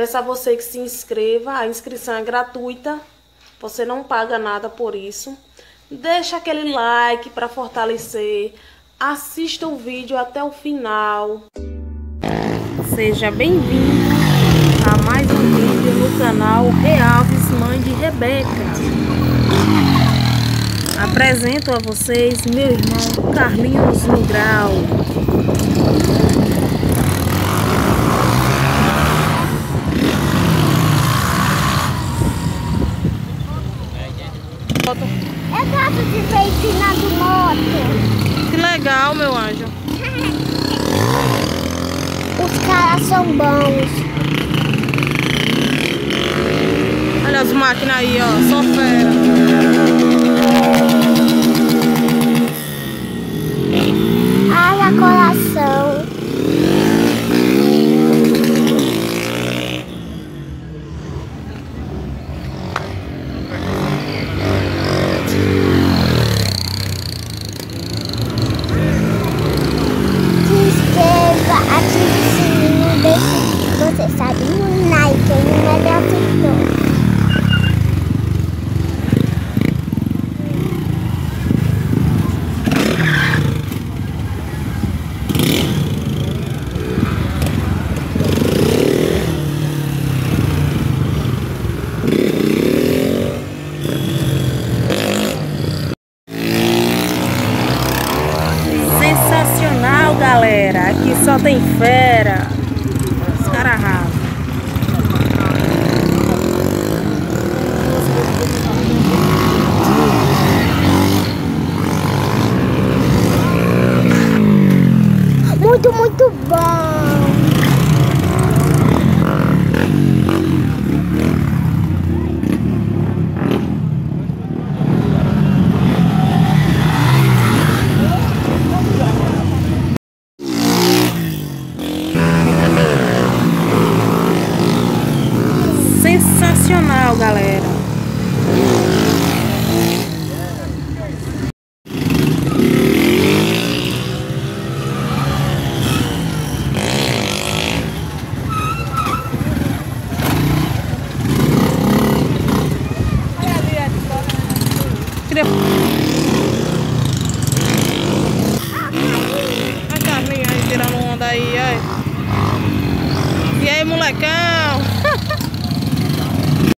Peço a você que se inscreva, a inscrição é gratuita, você não paga nada por isso. Deixa aquele like para fortalecer, assista o vídeo até o final. Seja bem-vindo a mais um vídeo no canal Realves Mãe de Rebeca. Apresento a vocês meu irmão Carlinhos Migral. Eu gosto de ver empinando moto. Que legal, meu anjo. Os caras são bons. Olha as máquinas aí, ó. Só fera. Haja coração. Se inscreva, ative o sininho, deixe você sabe no like, é o melhor de todos. Sensacional, galera. Aqui só tem fera. Os caras rasam. Muito, muito bom. Sensacional, galera. Queria... A Carlinha aí tirando onda aí, aí. E aí, molecão?